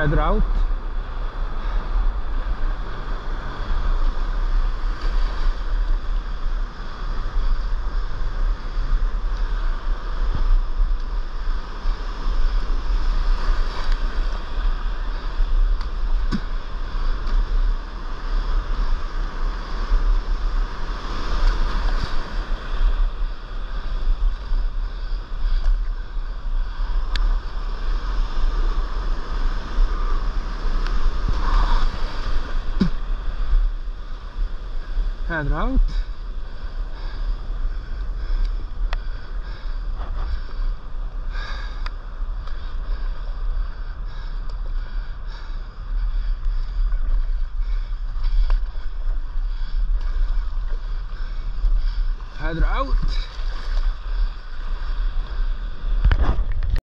Header Header out. Header out.